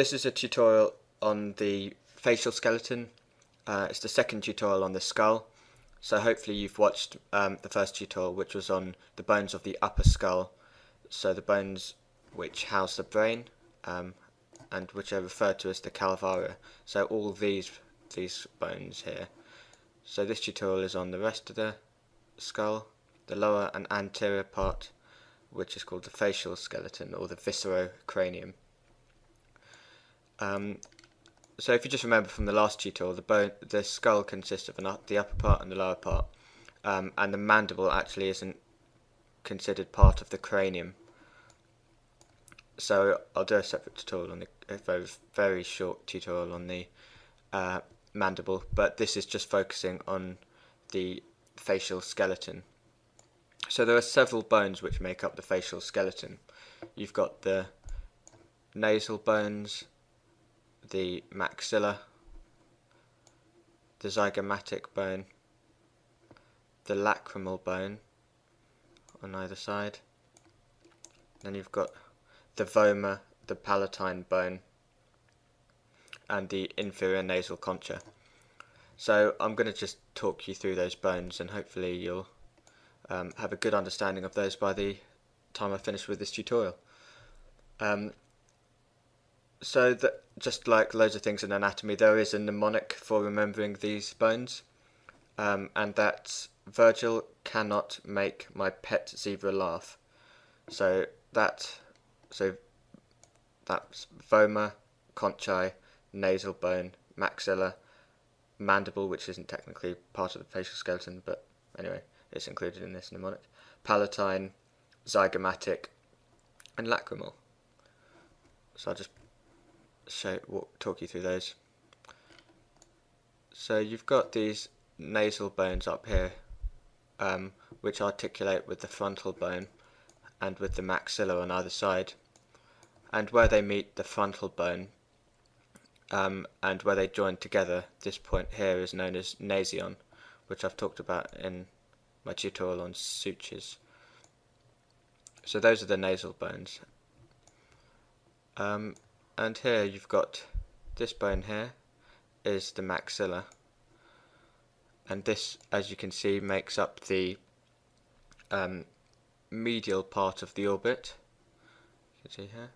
this is a tutorial on the facial skeleton. Uh, it's the second tutorial on the skull. So hopefully you've watched um, the first tutorial which was on the bones of the upper skull. So the bones which house the brain um, and which are referred to as the calvaria. So all these these bones here. So this tutorial is on the rest of the skull, the lower and anterior part which is called the facial skeleton or the viscerocranium. Um, so if you just remember from the last tutorial, the bone, the skull consists of an, the upper part and the lower part, um, and the mandible actually isn't considered part of the cranium. So I'll do a separate tutorial on the a very very short tutorial on the uh, mandible, but this is just focusing on the facial skeleton. So there are several bones which make up the facial skeleton. You've got the nasal bones, the maxilla, the zygomatic bone, the lacrimal bone on either side. Then you've got the vomer, the palatine bone, and the inferior nasal concha. So I'm going to just talk you through those bones and hopefully you'll um, have a good understanding of those by the time I finish with this tutorial. Um, so that just like loads of things in anatomy, there is a mnemonic for remembering these bones, um, and that's Virgil cannot make my pet zebra laugh. So that so that's vomer, conchae, nasal bone, maxilla, mandible, which isn't technically part of the facial skeleton, but anyway, it's included in this mnemonic. Palatine, zygomatic, and lacrimal. So I'll just show walk, talk you through those. So you've got these nasal bones up here, um, which articulate with the frontal bone and with the maxilla on either side. And where they meet the frontal bone um, and where they join together, this point here is known as nasion, which I've talked about in my tutorial on sutures. So those are the nasal bones. Um, and here you've got this bone here is the maxilla. And this as you can see makes up the um, medial part of the orbit. You can see here.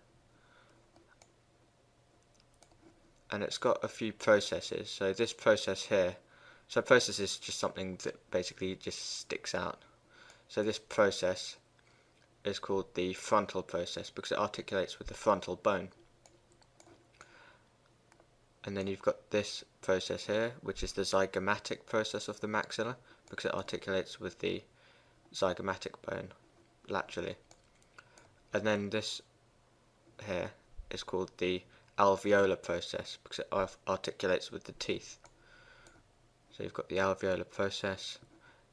And it's got a few processes. So this process here so process is just something that basically just sticks out. So this process is called the frontal process because it articulates with the frontal bone and then you've got this process here which is the zygomatic process of the maxilla because it articulates with the zygomatic bone laterally. And then this here is called the alveolar process because it articulates with the teeth. So you've got the alveolar process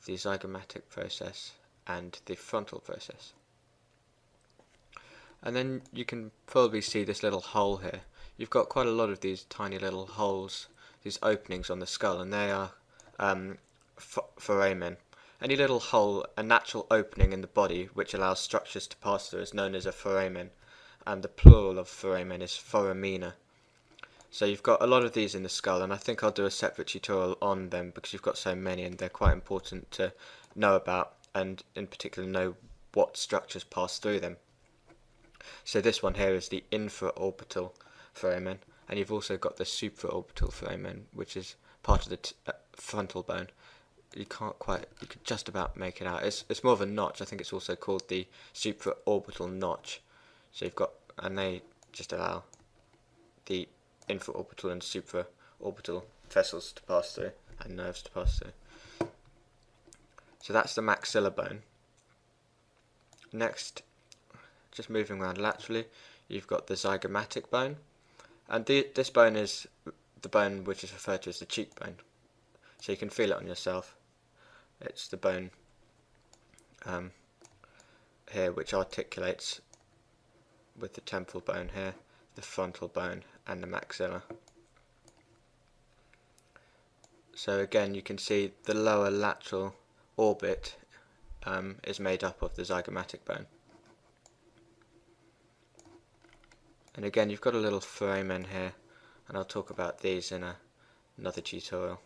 the zygomatic process and the frontal process. And then you can probably see this little hole here you've got quite a lot of these tiny little holes, these openings on the skull, and they are um, foramen. Any little hole, a natural opening in the body which allows structures to pass through is known as a foramen, and the plural of foramen is foramina. So you've got a lot of these in the skull, and I think I'll do a separate tutorial on them because you've got so many and they're quite important to know about, and in particular know what structures pass through them. So this one here is the infraorbital foramen, and you've also got the supraorbital foramen, which is part of the uh, frontal bone. You can't quite, you could just about make it out. It's it's more of a notch. I think it's also called the supraorbital notch. So you've got, and they just allow the infraorbital and supraorbital vessels to pass through and nerves to pass through. So that's the maxilla bone. Next, just moving around laterally, you've got the zygomatic bone, and the, this bone is the bone which is referred to as the cheekbone. So you can feel it on yourself. It's the bone um, here which articulates with the temporal bone here, the frontal bone and the maxilla. So again you can see the lower lateral orbit um, is made up of the zygomatic bone. And again, you've got a little foramen here, and I'll talk about these in a, another tutorial.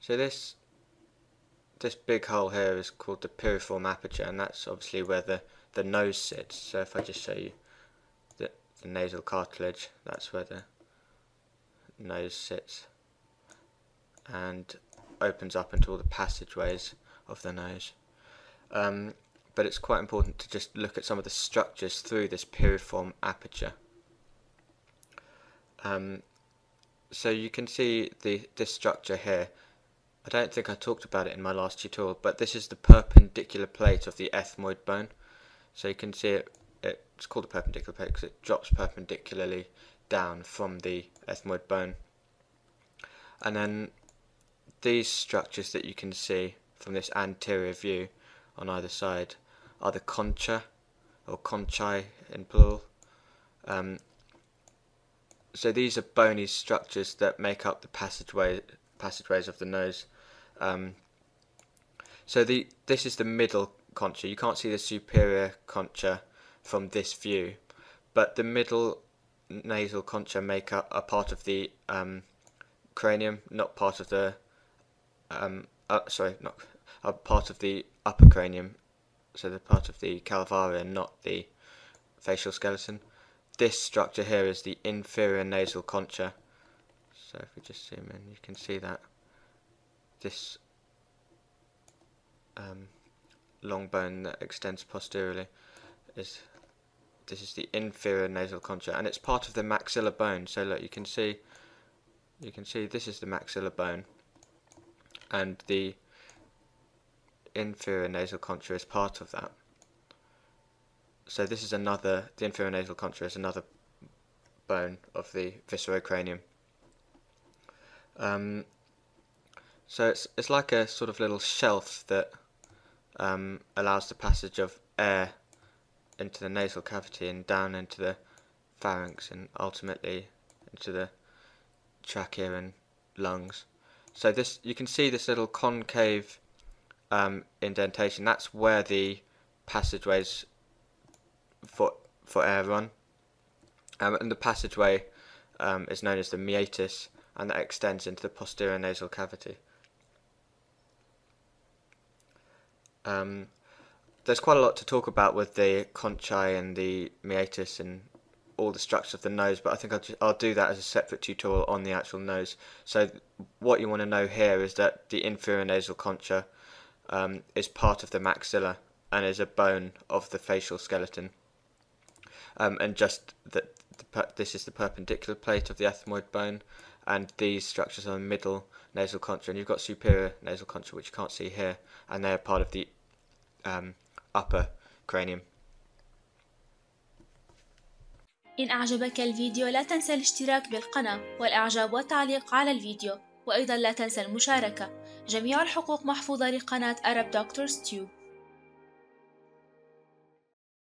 So this this big hole here is called the piriform aperture, and that's obviously where the, the nose sits. So if I just show you the, the nasal cartilage, that's where the nose sits and opens up into all the passageways of the nose. Um, but it's quite important to just look at some of the structures through this piriform aperture. Um, so you can see the this structure here. I don't think I talked about it in my last tutorial, but this is the perpendicular plate of the ethmoid bone. So you can see it, it's called the perpendicular plate because it drops perpendicularly down from the ethmoid bone. And then these structures that you can see from this anterior view on either side are the concha or conchae in plural. Um, so these are bony structures that make up the passageway passageways of the nose. Um, so the this is the middle concha. You can't see the superior concha from this view, but the middle nasal concha make up a part of the um, cranium, not part of the um, uh, sorry, not a part of the upper cranium, so the part of the calvaria, not the facial skeleton. This structure here is the inferior nasal concha. So if we just zoom in, you can see that this um, long bone that extends posteriorly is this is the inferior nasal concha, and it's part of the maxilla bone. So look, you can see you can see this is the maxilla bone and the inferior nasal concha is part of that. So this is another, the inferior nasal concha is another bone of the viscerocranium. Um, so it's it's like a sort of little shelf that um, allows the passage of air into the nasal cavity and down into the pharynx and ultimately into the trachea and lungs. So this, you can see this little concave um, indentation. That's where the passageways for for air run, um, and the passageway um, is known as the meatus, and that extends into the posterior nasal cavity. Um, there's quite a lot to talk about with the conchae and the meatus and all the structure of the nose, but I think I'll, just, I'll do that as a separate tutorial on the actual nose. So what you want to know here is that the inferior nasal concha um, is part of the maxilla and is a bone of the facial skeleton. Um, and just that this is the perpendicular plate of the ethmoid bone, and these structures are the middle nasal concha, and you've got superior nasal concha, which you can't see here, and they're part of the um, upper cranium. إن أعجبك الفيديو لا تنسى الاشتراك بالقناة والإعجاب والتعليق على الفيديو وأيضا لا تنسى المشاركة جميع الحقوق محفوظة لقناة Arab Doctors Tube.